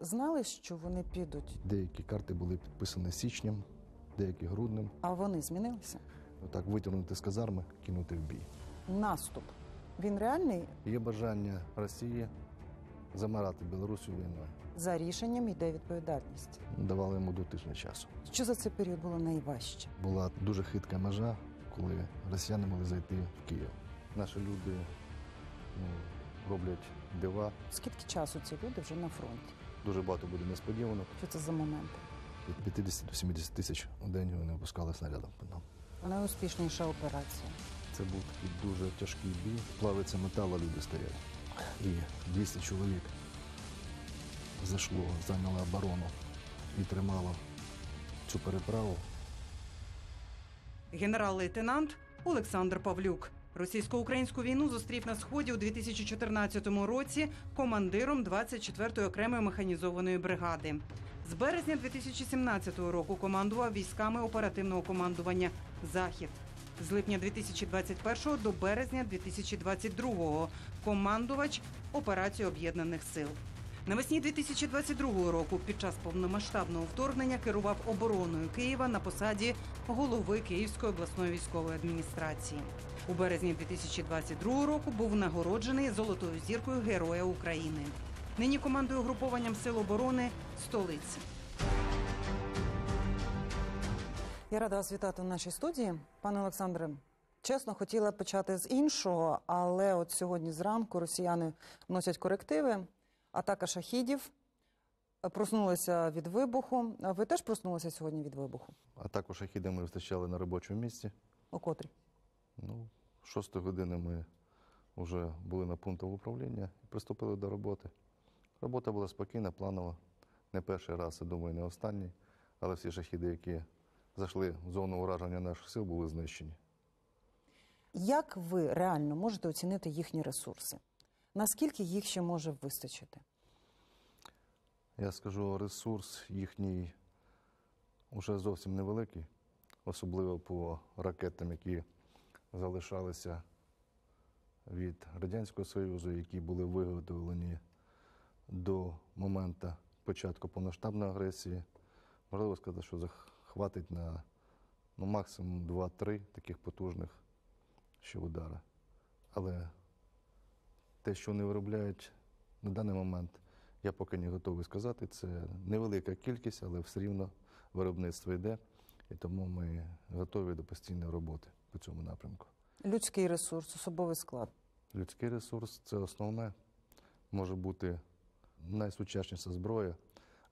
ви знали, що вони підуть, Деякі карти були підписані січнем, деякі груднем. а вони змінилися? Отак витягнути з казарми, кинути в бій. Наступ. Він реальний Є бажання Росії замирати Білорусі війною. за рішенням йде відповідальність. Давали йому до тижня часу. Що за цей період було найважче? Була дуже хитка межа, коли росіяни могли зайти в Київ. Наші люди ну, роблять дива. Скільки часу ці люди вже на фронті? Дуже багато буде несподіванок. Що це за моменти? Від 50 до 70 тисяч у день вони випускали снарядом по нам. Найуспішніша операція. Це був такий дуже тяжкий бій. Плавиться метал, а люди стоять. І 200 чоловік зайшло, зайняло оборону і тримало цю переправу. Генерал-лейтенант Олександр Павлюк. Російсько-українську війну зустрів на сході у 2014 році командиром 24-ї окремої механізованої бригади. З березня 2017 року командував військами оперативного командування Захід. З липня 2021 до березня 2022 командувач операції об'єднаних сил. Навесні 2022 року під час повномасштабного вторгнення керував обороною Києва на посаді голови Київської обласної військової адміністрації. У березні 2022 року був нагороджений золотою зіркою Героя України. Нині командує угрупованням сил оборони столиці. Я рада вас вітати в нашій студії. Пане Олександре, чесно, хотіла почати з іншого, але от сьогодні зранку росіяни вносять корективи, атака шахідів. Проснулися від вибуху. Ви теж проснулися сьогодні від вибуху? А також шахіди ми вистачали на робочому місці. О котрій? Ну, 6 години ми вже були на пунктах управління і приступили до роботи. Робота була спокійна, планова. Не перший раз, я думаю, не останній. Але всі шахіди, які зайшли в зону ураження наших сил, були знищені. Як ви реально можете оцінити їхні ресурси? Наскільки їх ще може вистачити? Я скажу, ресурс їхній вже зовсім невеликий, особливо по ракетам, які залишалися від Радянського Союзу, які були виготовлені до моменту початку повноштабної агресії. Можливо сказати, що захватить на ну, максимум 2-3 таких потужних ще удара. Але те, що вони виробляють на даний момент, я поки не готовий сказати. Це невелика кількість, але все рівно виробництво йде, і тому ми готові до постійної роботи по цьому напрямку. Людський ресурс, особовий склад. Людський ресурс це основне. Може бути найсучасніша зброя,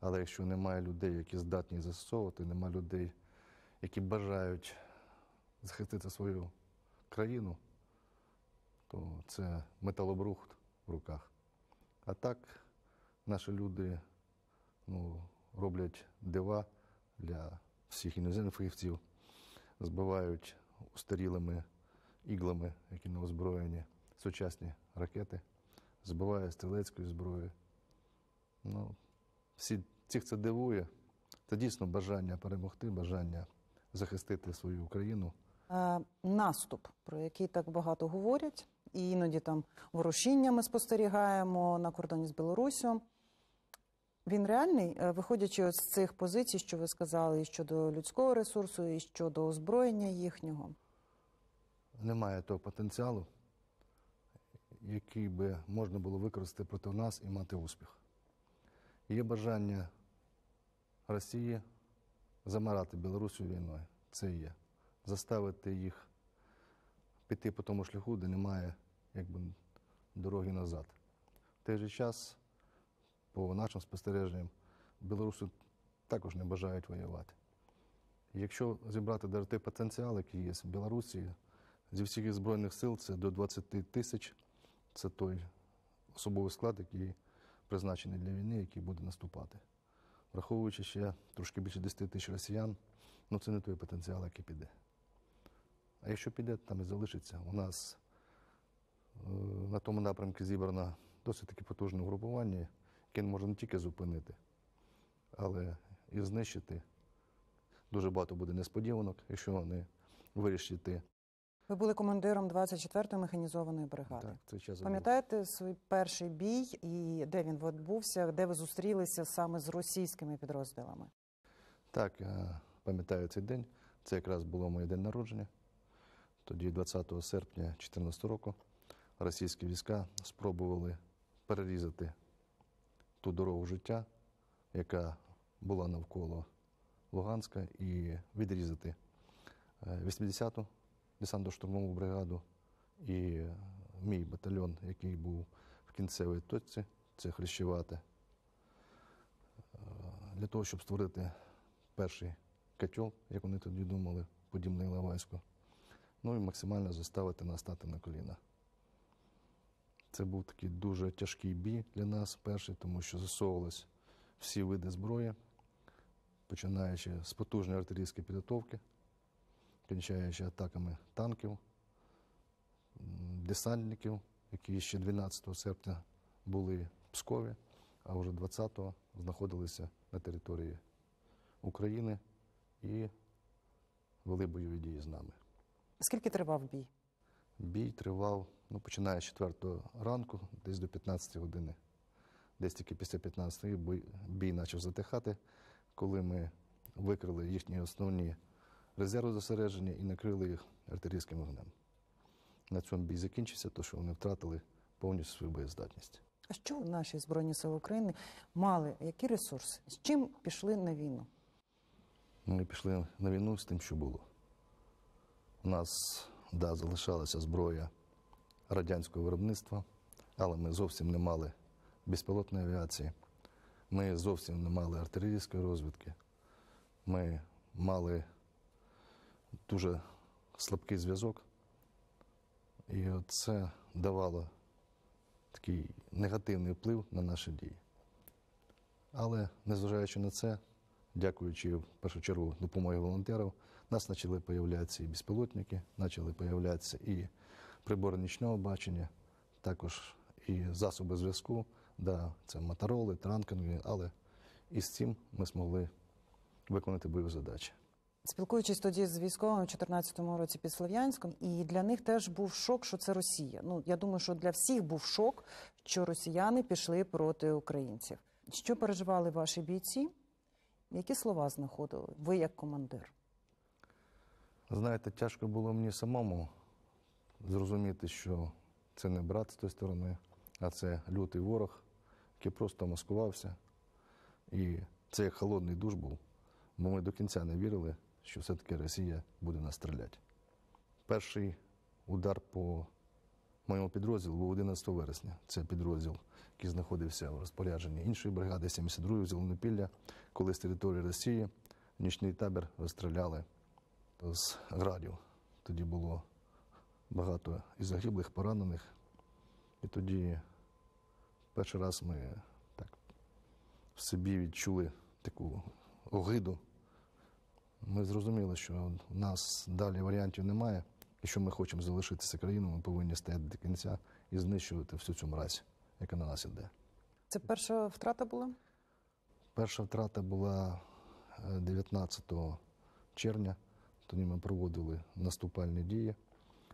але якщо немає людей, які здатні застосовувати, немає людей, які бажають захистити свою країну, то це металобрухт в руках. А так наші люди ну, роблять дива для всіх іноземних фахівців, збивають устарілими іглами, які не озброєні, сучасні ракети, збивають стрілецькою зброєю. Ну, всі, всіх це дивує. Це дійсно бажання перемогти, бажання захистити свою Україну. Е, наступ, про який так багато говорять, і іноді там ворушіння ми спостерігаємо на кордоні з Білоруссю. Він реальний, Е, виходячи з цих позицій, що ви сказали, і щодо людського ресурсу, і щодо озброєння їхнього. Немає того потенціалу, який би можна було використати проти нас і мати успіх. Є бажання Росії замирати Білорусю війною. Це є. Заставити їх піти по тому шляху, де немає якби, дороги назад. В той же час, по нашим спостереженням, білоруси також не бажають воювати. Якщо зібрати той потенціал, який є в Білорусі, зі всіх збройних сил це до 20 тисяч, це той особовий склад, який призначений для війни, який буде наступати. Враховуючи ще трошки більше 10 тисяч росіян, ну це не той потенціал, який піде. А якщо піде, там і залишиться. У нас е, на тому напрямку зібрано досить таки потужне угрупування, яке може не тільки зупинити, але і знищити. Дуже багато буде несподіванок, якщо вони вирішать йти Ви були командиром 24-ї механізованої бригади. Так, цей час. Пам'ятаєте свій перший бій і де він відбувся, де ви зустрілися саме з російськими підрозділами? Так, я пам'ятаю цей день. Це якраз було моє день народження. Тоді, 20 серпня 2014 року, російські війська спробували перерізати ту дорогу життя, яка була навколо Луганська, і відрізати е, 80-ту десантно-штурмову бригаду і е, мій батальйон, який був в кінцевій точці, це Хрещевате, Е, для того, щоб створити перший котел, як вони тоді думали, подібне Іловайську. Ну і максимально заставити нас стати на коліна. Це був такий дуже тяжкий бій для нас перший, тому що засовувались всі види зброї, починаючи з потужної артилерійської підготовки, кінчаючи атаками танків, десантників, які ще 12 серпня були в Пскові, а вже 20-го знаходилися на території України і вели бойові дії з нами. Скільки тривав бій? Бій тривав, ну, починає з 4 ранку, десь до 15 години. Десь тільки після 15 бій, бій почав затихати, коли ми викрили їхні основні резерви зосередження і накрили їх артилерійським вогнем. На цьому бій закінчився, тому що вони втратили повністю свою боєздатність. А що наші Збройні Сили України мали? Які ресурси? З чим пішли на війну? Ми пішли на війну з тим, що було. У нас да, залишалася зброя радянського виробництва, але ми зовсім не мали безпілотної авіації, ми зовсім не мали артилерійської розвідки, ми мали дуже слабкий зв'язок. І це давало такий негативний вплив на наші дії. Але незважаючи на це, дякуючи в першу чергу допомогі волонтерів, у нас почали появлятися і безпілотники, почали появлятися і прибори нічного бачення, також і засоби зв'язку, да, це мотороли, транкинги, але і з цим ми змогли виконати бойові задачі. Спілкуючись тоді з військовими в 2014 році під Слов'янськом, і для них теж був шок, що це Росія. Ну я думаю, що для всіх був шок, що росіяни пішли проти українців. Що переживали ваші бійці? Які слова знаходили? Ви як командир? Знаєте, тяжко було мені самому зрозуміти, що це не брат з тої сторони, а це лютий ворог, який просто маскувався. І це як холодний душ був, бо ми до кінця не вірили, що все-таки Росія буде нас стріляти. Перший удар по моєму підрозділу був 11 вересня. Це підрозділ, який знаходився в розпорядженні іншої бригади 72-ї Зеленопілля, коли з території Росії нічний табір розстріляли з градів. Тоді було багато і загиблих, поранених. І тоді перший раз ми так в собі відчули таку огиду. Ми зрозуміли, що в нас далі варіантів немає. Якщо ми хочемо залишитися країною, ми повинні стояти до кінця і знищувати всю цю мразь, яка на нас іде. Це перша втрата була? Перша втрата була е, 19 червня. Тоді ми проводили наступальні дії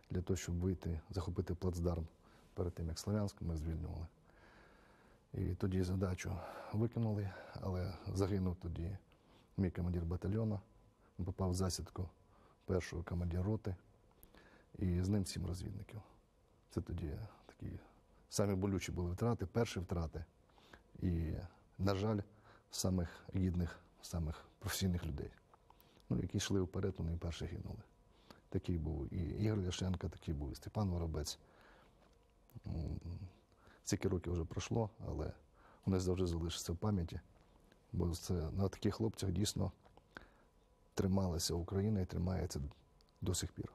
для того, щоб вийти, захопити плацдарм перед тим, як Слов'янськ ми звільнювали. І тоді задачу викинули, але загинув тоді мій командир батальйону. Він попав в засідку першого командира роти, і з ним сім розвідників. Це тоді такі самі болючі були втрати, перші втрати. І, на жаль, самих гідних, самих професійних людей, ну, які йшли вперед, вони перші гинули. Такий був і Ігор Ляшенко, такий був і Степан Воробець. Стільки років вже пройшло, але вони завжди залишаться в пам'яті. Бо це на таких хлопцях дійсно трималася Україна і тримається до сих пір.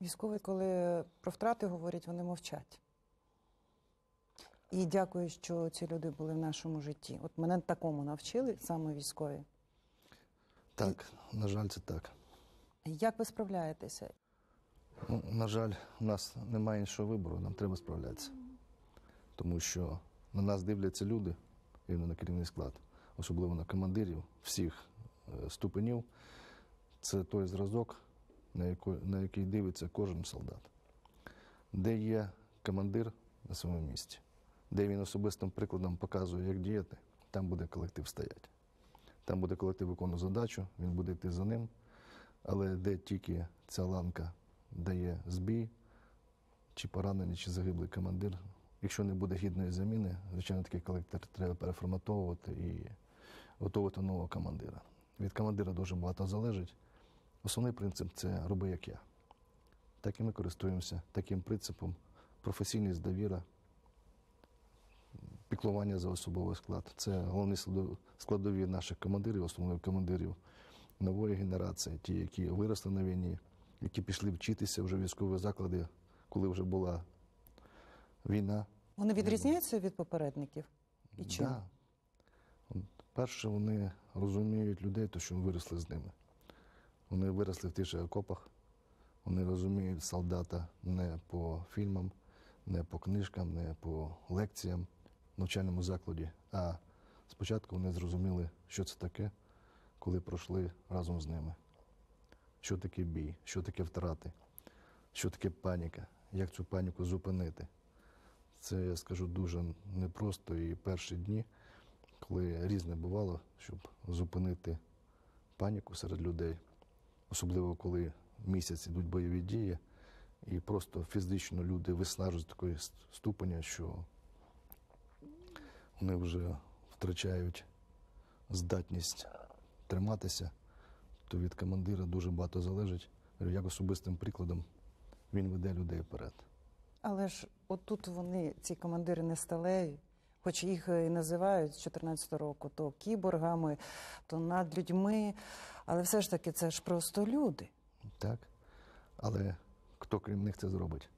Військові, коли про втрати говорять, вони мовчать. І дякую, що ці люди були в нашому житті. От мене такому навчили саме військові. Так, на жаль, це так. Як ви справляєтеся? Ну, на жаль, у нас немає іншого вибору, нам треба справлятися. Тому що на нас дивляться люди, і на керівний склад, особливо на командирів всіх е, ступенів. Це той зразок, на, яко, на який дивиться кожен солдат. Де є командир на своєму місці, де він особистим прикладом показує, як діяти, там буде колектив стояти. Там буде колектив виконувати задачу, він буде йти за ним. Але де тільки ця ланка дає збій, чи поранений, чи загиблий командир, якщо не буде гідної заміни, звичайно, такий колектив треба переформатовувати і готувати нового командира. Від командира дуже багато залежить. Основний принцип це роби як я. Так і ми користуємося таким принципом. Професійність, довіра, піклування за особовий склад. Це головні складові наших командирів, основних командирів нової генерації, ті, які виросли на війні, які пішли вчитися вже в військові заклади, коли вже була війна. Вони відрізняються від попередників? І чим? Да. Перше, вони розуміють людей, то що виросли з ними. Вони виросли в тих же окопах, вони розуміють солдата не по фільмам, не по книжкам, не по лекціям навчальному закладі. А спочатку вони зрозуміли, що це таке, коли пройшли разом з ними. Що таке бій, що таке втрати, що таке паніка, як цю паніку зупинити. Це я скажу дуже непросто і перші дні, коли різне бувало, щоб зупинити паніку серед людей, особливо коли місяць ідуть бойові дії, і просто фізично люди виснажують такої ст- ступеня, що вони вже втрачають здатність триматися, то від командира дуже багато залежить. Як особистим прикладом він веде людей вперед. Але ж отут вони, ці командири, не сталеві, хоч їх і називають з 14 року то кіборгами, то над людьми. Але все ж таки це ж просто люди. Так? Але хто крім них це зробить?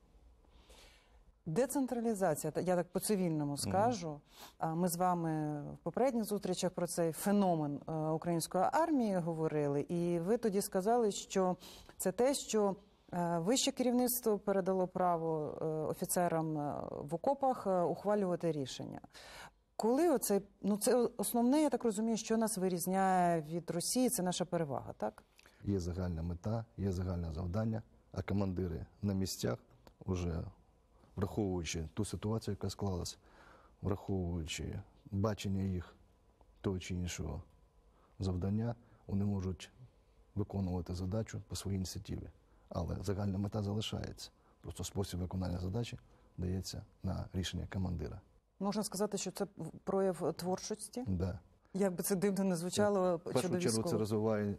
Децентралізація, та- я так по-цивільному скажу. А Ми з вами в попередніх зустрічах про цей феномен е, української армії говорили, і ви тоді сказали, що це те, що е, вище керівництво передало право е, офіцерам в окопах ухвалювати рішення. Коли оце, ну це основне, я так розумію, що нас вирізняє від Росії, це наша перевага, так? Є загальна мета, є загальне завдання, а командири на місцях, уже враховуючи ту ситуацію, яка склалась, враховуючи бачення їх того чи іншого завдання, вони можуть виконувати задачу по своїй ініціативі. Але загальна мета залишається. Просто спосіб виконання задачі дається на рішення командира. Можна сказати, що це прояв творчості. Да. Як би це дивно не звучало В першу чергу це розвиває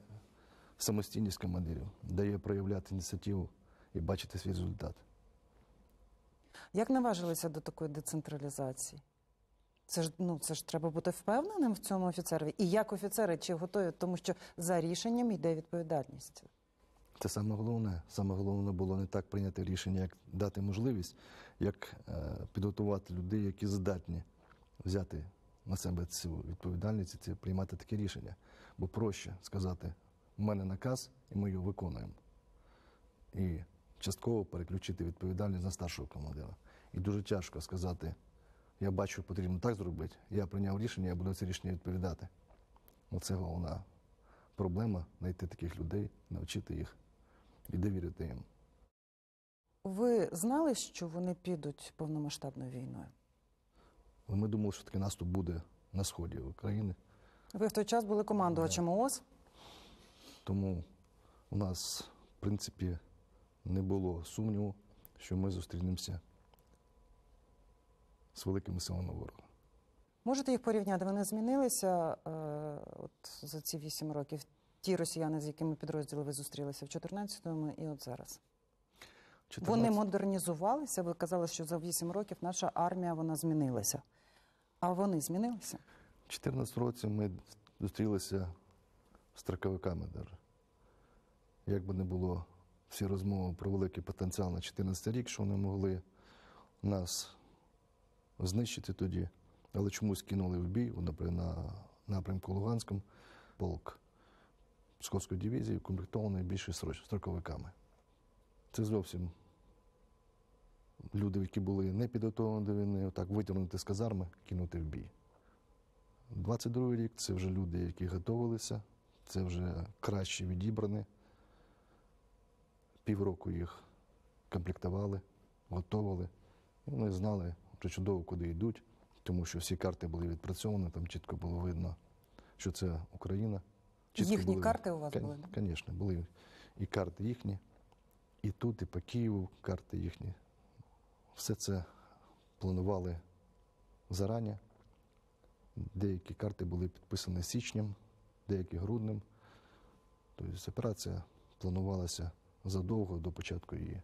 самостійність командирів, дає проявляти ініціативу і бачити свій результат. Як наважилися до такої децентралізації? Це ж ну це ж треба бути впевненим в цьому офіцерові. І як офіцери чи готові, тому що за рішенням йде відповідальність. Це саме головне. Саме головне було не так прийняти рішення, як дати можливість, як е, підготувати людей, які здатні взяти на себе цю відповідальність і ці- приймати такі рішення. Бо проще сказати, у мене наказ, і ми його виконуємо. І частково переключити відповідальність на старшого командира. І дуже тяжко сказати, я бачу, потрібно так зробити, я прийняв рішення, я буду це рішення відповідати. Оце головна проблема знайти таких людей, навчити їх і довірити їм. Ви знали, що вони підуть повномасштабною війною? Ми думали, що такий наступ буде на сході України, Ви в той час були командувачем ООС. тому у нас, в принципі, не було сумніву, що ми зустрінемося з великими силами ворога. Можете їх порівняти? Вони змінилися е, от за ці вісім років. Ті росіяни, з якими підрозділи ви зустрілися в 14-му і от зараз. Вони модернізувалися. Ви казали, що за вісім років наша армія вона змінилася. А вони змінилися? У 2014 році ми зустрілися з строковиками навіть. Як би не було всі розмови про великий потенціал на 2014 рік, що вони могли нас знищити тоді, але чомусь кинули в бій наприклад, на напрямку Луганському полк Псковської дивізії, укомплектований більше строковиками. Це зовсім люди, які були не підготовлені до війни, отак витягнути з казарми, кинути в бій. 22 рік це вже люди, які готувалися, це вже краще відібрані. Півроку їх комплектували, готували. Вони знали вже чудово, куди йдуть, тому що всі карти були відпрацьовані, там чітко було видно, що це Україна. Чітко Їхні були- карти у вас були? Звісно, були і карти їхні, і тут, і по Києву карти їхні. Все це планували зарані. Деякі карти були підписані січнем, деякі груднем. Тобто операція планувалася задовго до початку її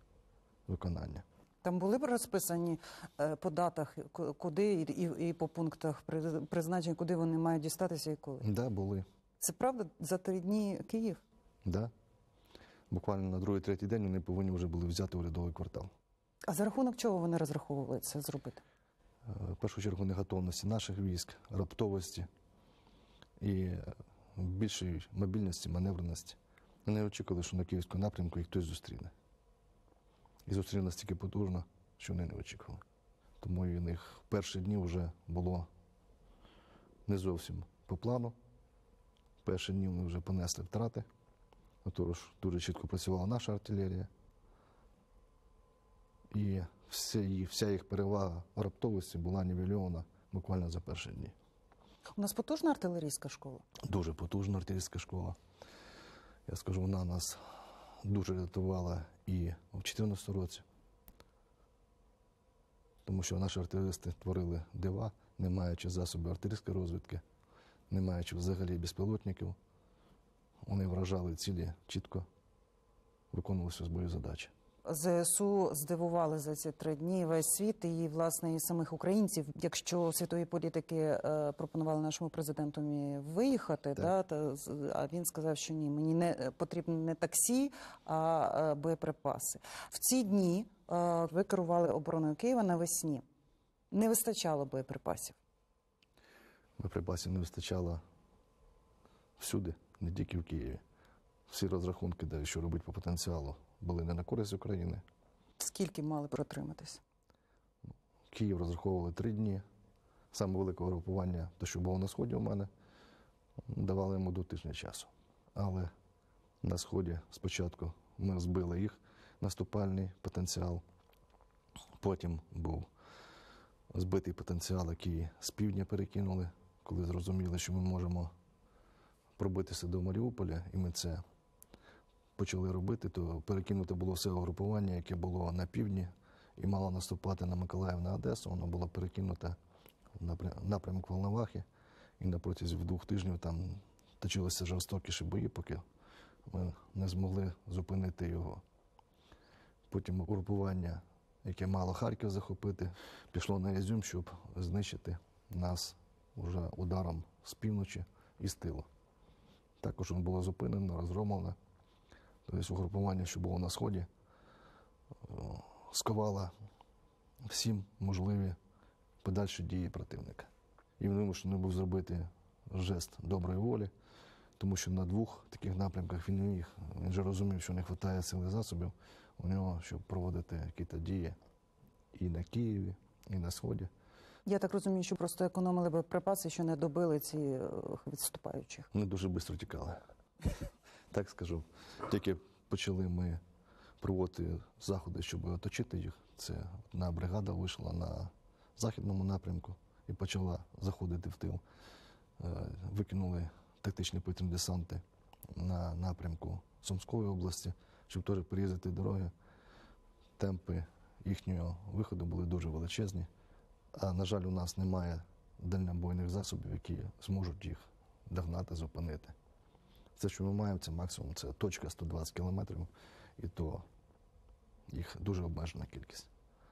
виконання. Там були б розписані е, по датах, куди і, і, по пунктах при- призначень, куди вони мають дістатися і коли. Да, були. Це правда за три дні Київ? Да. Буквально на другий-третій день вони повинні вже були взяти урядовий квартал. А за рахунок чого вони розраховували це зробити? Е, В першу чергу неготовності наших військ, раптовості і е, більшої мобільності, маневреності. Вони очікували, що на київському напрямку їх хтось зустріне. І зустріне настільки потужно, що вони не очікували. Тому і в них в перші дні вже було не зовсім по плану. В перші дні вони вже понесли втрати. Тож дуже чітко працювала наша артилерія. І вся їх, вся їх перевага раптовості була нівельована буквально за перші дні. У нас потужна артилерійська школа. Дуже потужна артилерійська школа. Я скажу, вона нас дуже рятувала і в 2014 році, тому що наші артилеристи творили дива, не маючи засобів артилерійської розвідки, не маючи взагалі безпілотників. Вони вражали цілі чітко, виконували з бою задачі. ЗСУ здивували за ці три дні весь світ і власне і самих українців. Якщо світові політики е, пропонували нашому президентові виїхати, Так. да, а він сказав, що ні, мені не е, потрібно не таксі, а е, боєприпаси. В ці дні ви керували обороною Києва навесні. Не вистачало боєприпасів. Боєприпасів не вистачало всюди, не тільки в Києві. Всі розрахунки, де що робити по потенціалу, були не на користь України. Скільки мали протриматись? Київ розраховували три дні. Саме велике групування, те, що було на сході у мене, давали йому до тижня часу. Але на сході спочатку ми збили їх наступальний потенціал. Потім був збитий потенціал, який з півдня перекинули, коли зрозуміли, що ми можемо пробитися до Маріуполя, і ми це почали робити, то перекинуте було все угрупування, яке було на півдні, і мало наступати на Миколаїв на Одесу. Воно було перекинуте в напрямок Волновахи, і на протязі двох тижнів там точилися жорстокіші бої, поки ми не змогли зупинити його. Потім угрупування, яке мало Харків захопити, пішло на Ізюм, щоб знищити нас уже ударом з півночі і з тилу. Також воно було зупинено, розгромлено. Тобто угрупування, що було на сході, о, сковало всім можливі подальші дії противника. І він вимушений був зробити жест доброї волі, тому що на двох таких напрямках він не міг. Він вже розумів, що не вистачає сили засобів у нього, щоб проводити якісь дії і на Києві, і на Сході. Я так розумію, що просто економили боєприпаси, що не добили ці е, відступаючих. Вони дуже швидко тікали. Так скажу. Тільки почали ми проводити заходи, щоб оточити їх. Це одна бригада вийшла на західному напрямку і почала заходити в тил. Е, Викинули тактичні повітряні десанти на напрямку Сумської області, щоб теж перерізати дороги. Темпи їхнього виходу були дуже величезні. А на жаль, у нас немає дальнобойних засобів, які зможуть їх догнати, зупинити. Все, що ми маємо, це максимум це точка 120 кілометрів, і то їх дуже обмежена кількість.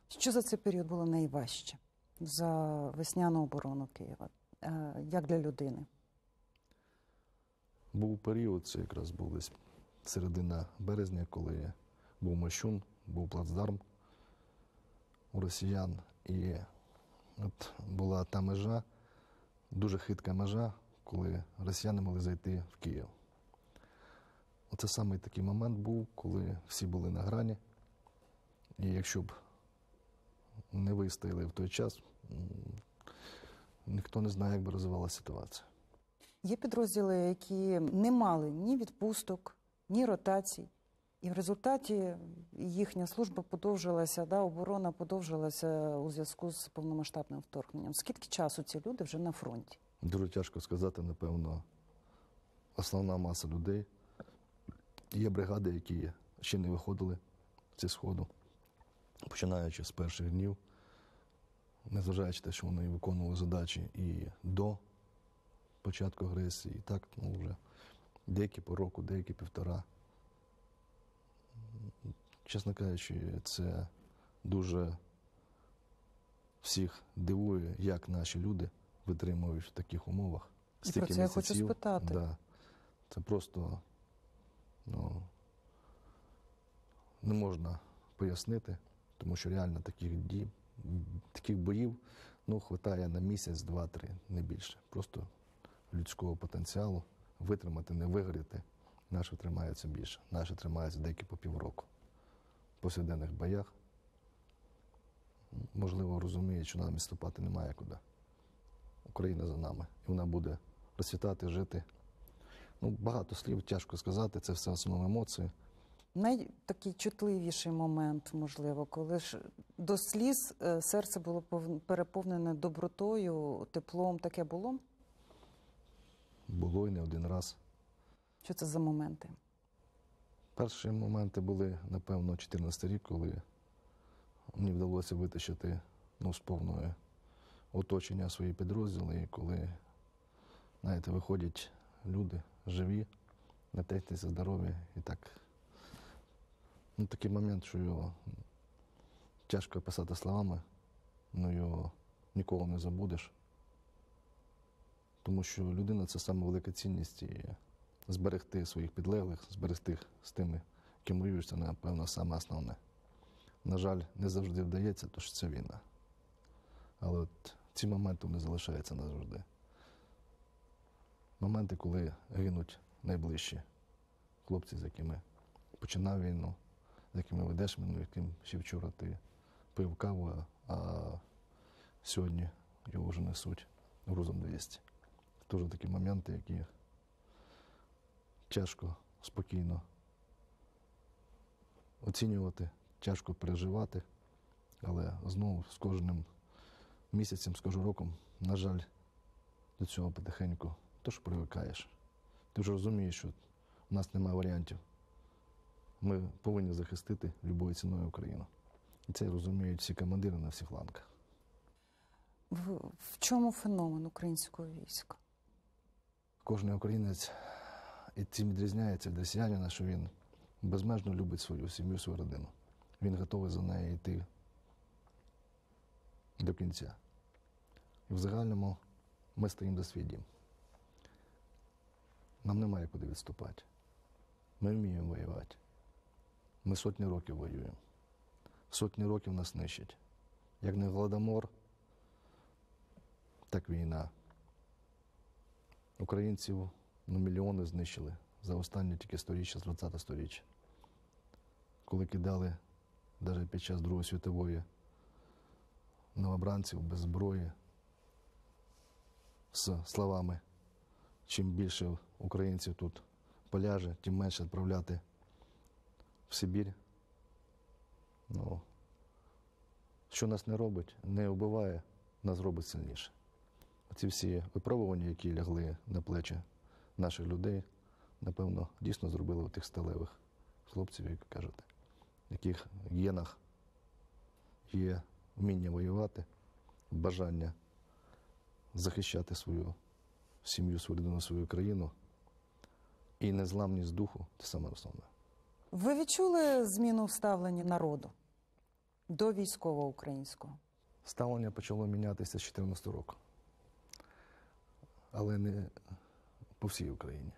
Що за цей період було найважче за весняну оборону Києва? Е, Як для людини? Був період, це якраз був десь середина березня, коли був Мощун, був плацдарм у росіян. І от була та межа, дуже хитка межа, коли росіяни могли зайти в Київ. Оце саме такий момент був, коли всі були на грані. І якщо б не вистояли в той час, ніхто не знає, як би розвивалася ситуація. Є підрозділи, які не мали ні відпусток, ні ротацій. І в результаті їхня служба подовжилася, да, оборона подовжилася у зв'язку з повномасштабним вторгненням. Скільки часу ці люди вже на фронті? Дуже тяжко сказати, напевно, основна маса людей. Є бригади, які ще не виходили зі сходу, починаючи з перших днів, незважаючи на те, що вони виконували задачі і до початку агресії, і так, ну вже деякі по року, деякі півтора. Чесно кажучи, це дуже всіх дивує, як наші люди витримують в таких умовах. І про це я хочу спитати. Да. Це просто ну, не можна пояснити, тому що реально таких дій, таких боїв ну, хватає на місяць, два-три, не більше. Просто людського потенціалу витримати, не вигоріти. Наші тримаються більше. Наші тримаються деякі по півроку. В повсякденних боях. Можливо, розуміють, що нам відступати немає куди. Україна за нами. І вона буде процвітати, жити. Ну, багато слів тяжко сказати, це все в емоції. Найтакий чутливіший момент, можливо, коли ж до сліз е, серце було переповнене добротою, теплом. Таке було? Було і не один раз. Що це за моменти? Перші моменти були, напевно, 14 рік, коли мені вдалося витащити ну, з повного оточення свої підрозділи, і коли, знаєте, виходять люди живі, на техніці здорові, і так. Ну, такий момент, що його тяжко описати словами, але його ніколи не забудеш. Тому що людина це саме велика цінність і зберегти своїх підлеглих, зберегти з тими, ким воюєш, це, напевно, саме основне. На жаль, не завжди вдається, тому що це війна. Але от ці моменти вони залишаються назавжди. Моменти, коли гинуть найближчі хлопці, з якими починав війну, з якими ведеш війну, яким ще вчора ти пив каву, а сьогодні його вже несуть грузом 200. Теж такі моменти, які тяжко спокійно оцінювати, тяжко переживати, але знову з кожним місяцем, з кожним роком, на жаль, до цього потихеньку теж привикаєш. Ти вже розумієш, що в нас немає варіантів. Ми повинні захистити любою ціною Україну. І це розуміють всі командири на всіх ланках. В, в чому феномен українського війська? Кожен українець і цим відрізняється від росіянина, що він безмежно любить свою сім'ю, свою родину. Він готовий за нею йти до кінця. І в загальному ми стоїмо за свій дім. Нам немає куди відступати. Ми вміємо воювати. Ми сотні років воюємо. Сотні років нас нищать. Як не голодомор, так війна. Українців ну, мільйони знищили за останнє тільки сторіччя, з 20 сторіччя. Коли кидали навіть під час Другої світової новобранців без зброї з словами, чим більше українців тут поляже, тим менше відправляти в Сибір. Ну, що нас не робить, не вбиває, нас робить сильніше. Ці всі випробування, які лягли на плечі наших людей, напевно, дійсно зробили тих сталевих хлопців, як кажете, в яких генах є вміння воювати, бажання захищати свою сім'ю, свою людину, свою країну і незламність духу це саме основне. Ви відчули зміну в ставленні народу до військового українського? Ставлення почало мінятися з 2014 року. Але не по всій Україні.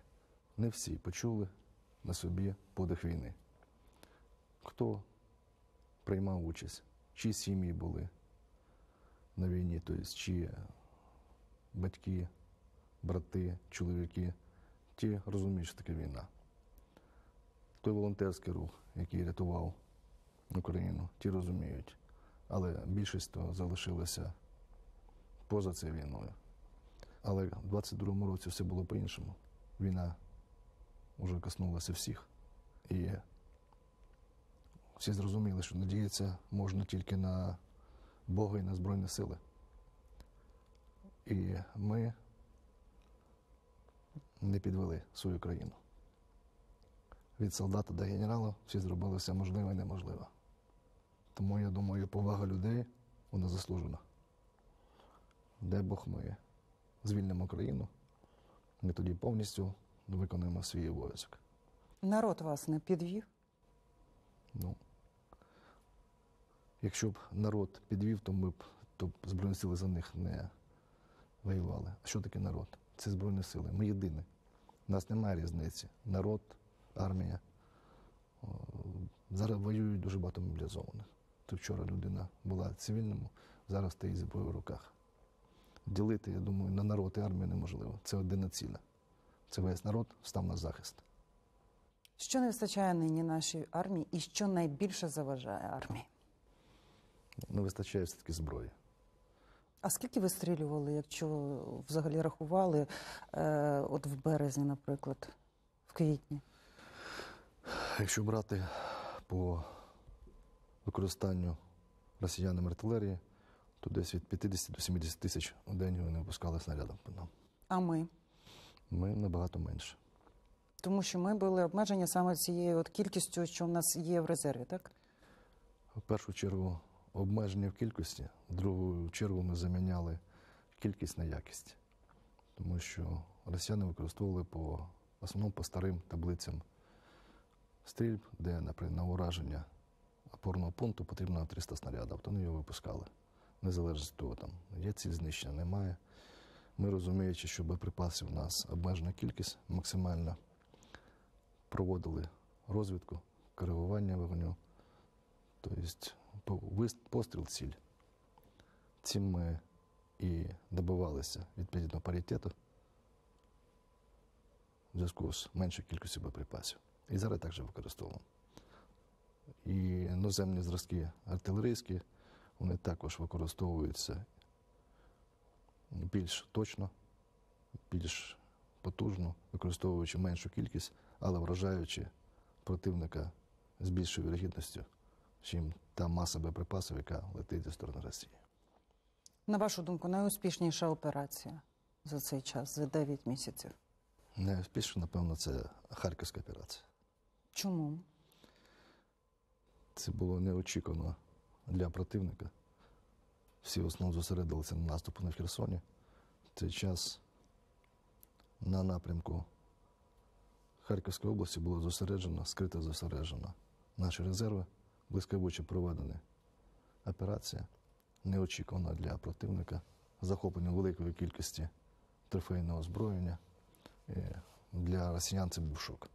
Не всі почули на собі подих війни. Хто приймав участь, чиї сім'ї були на війні, тобто чи батьки, брати, чоловіки, ті розуміють, що таке війна. Той волонтерський рух, який рятував Україну, ті розуміють. Але більшість то поза цією війною. Але в 22-му році все було по-іншому. Війна вже коснулася всіх. І всі зрозуміли, що надіятися можна тільки на Бога і на Збройні сили. І ми не підвели свою країну. Від солдата до генерала всі зробили все можливе і неможливе. Тому я думаю, повага людей вона заслужена. Дай Бог ми звільнимо країну, ми тоді повністю виконуємо свій обов'язок. Народ вас не підвів. Ну, якщо б народ підвів, то ми б то б Збройні сили за них не воювали. А що таке народ? Це Збройні сили. Ми єдині. У нас немає різниці. Народ, армія. Зараз воюють дуже багато мобілізованих. То вчора людина була в цивільному, зараз стоїть зі зброєю в руках. Ділити, я думаю, на народ і армію неможливо. Це одна ціла. Це весь народ став на захист. Що не вистачає нині нашій армії і що найбільше заважає армії? Не вистачає все-таки зброї. А скільки ви стрілювали, якщо взагалі рахували, е, от в березні, наприклад, в квітні? Якщо брати по використанню росіянам артилерії, то десь від 50 до 70 тисяч у день вони випускали снарядом по нам. А ми? Ми набагато менше. Тому що ми були обмежені саме цією от кількістю, що в нас є в резерві, так? В першу чергу обмеження в кількості, в другу чергу ми заміняли кількість на якість. Тому що росіяни використовували по основному по старим таблицям стрільб, де, наприклад, на ураження опорного пункту потрібно 300 снарядів, то вони його випускали. Незалежно від того, там є ціль знищення, немає. Ми розуміючи, що боєприпасів у нас обмежена кількість максимальна, проводили розвідку, коригування вогню. Тобто постріл ціль. Цим ми і добивалися відповідно паритету в зв'язку з меншою кількістю боєприпасів. І зараз також використовуємо. І іноземні зразки артилерійські, вони також використовуються більш точно, більш потужно, використовуючи меншу кількість, але вражаючи противника з більшою вірогідністю, чим та маса боєприпасів, яка летить зі сторони Росії. На вашу думку, найуспішніша операція за цей час, за 9 місяців. Найуспішніше, напевно, це Харківська операція. Чому? Це було неочікувано для противника. Всі в основному зосередилися на наступу на Херсоні. Цей час на напрямку Харківської області було зосереджено, скрито зосереджено наші резерви, блискавуче проведена операція, неочікувана для противника, захоплення великої кількості трофейного озброєння. Для росіян це був шок.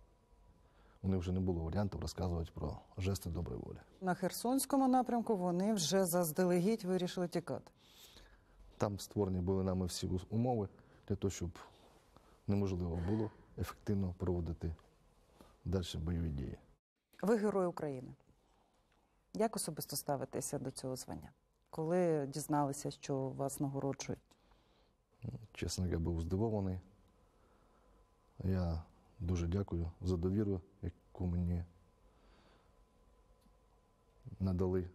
У них вже не було варіантів розказувати про жести доброї волі. На Херсонському напрямку вони вже заздалегідь вирішили тікати. Там створені були нами всі умови для того, щоб неможливо було ефективно проводити далі бойові дії. Ви герой України. Як особисто ставитеся до цього звання? Коли дізналися, що вас нагороджують? Чесно, я був здивований. Я дуже дякую за довіру, яку мені надали,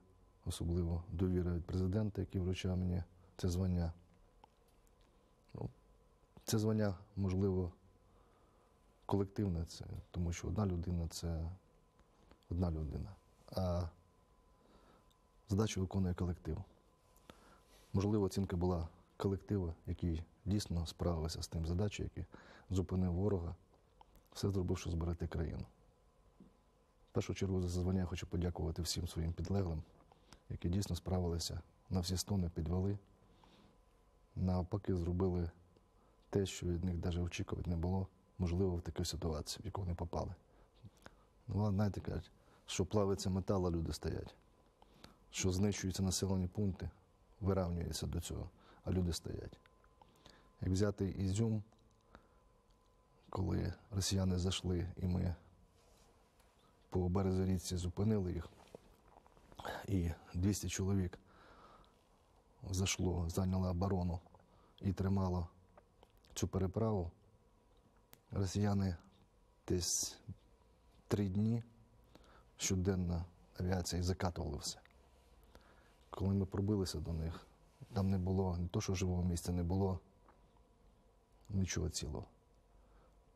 особливо довіра від президента, який вручав мені це звання. Ну, це звання, можливо, колективне, тому що одна людина це одна людина, а задачу виконує колектив. Можливо, оцінка була колективу, який дійсно справився з тим задачею, який зупинив ворога, все зробив, щоб зберегти країну. В першу чергу за звання хочу подякувати всім своїм підлеглим, які дійсно справилися на всі стони, підвели. Навпаки, зробили те, що від них навіть очікувати не було, можливо, в такій ситуації, в яку вони попали. Ну, знаєте, кажуть, що плавиться метал, а люди стоять, що знищуються населені пункти, вирівнюється до цього, а люди стоять. Як взяти Ізюм, коли росіяни зайшли і ми по березі зупинили їх, і 200 чоловік зайшло, зайняло оборону і тримало цю переправу. Росіяни десь три дні щоденно авіація закатували все. Коли ми пробилися до них, там не було не то, що живого місця не було, нічого цілого.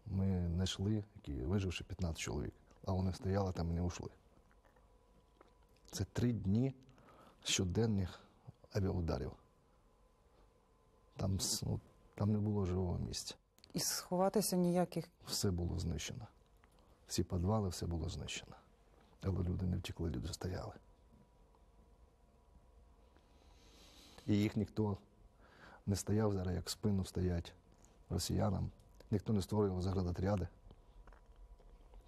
Ми знайшли, які виживши 15 чоловік, а вони стояли там і не ушли. Це три дні щоденних авіаударів. Там, ну, там не було живого місця. І сховатися ніяких. Все було знищено. Всі підвали, все було знищено. Але люди не втекли, люди стояли. І їх ніхто не стояв зараз, як в спину стоять росіянам. Ніхто не створював заградотряди,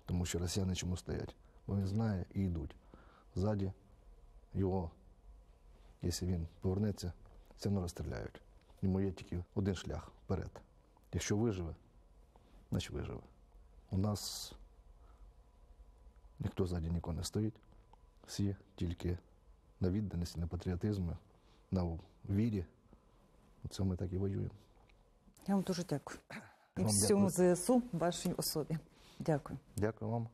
тому що росіяни чому стоять? Бо він знає і йдуть. Ззаді його, якщо він повернеться, все одно розстріляють. Йому є тільки один шлях вперед. Якщо виживе, значить виживе. У нас ніхто ззаді нікого не стоїть. Всі тільки на відданості, на патріотизмі, на вірі. Це ми так і воюємо. Я вам дуже дякую. І всьому ЗСУ вашій особі. Дякую. Дякую вам.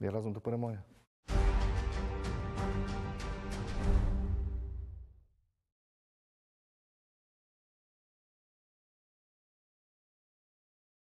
Я разом до перемоги.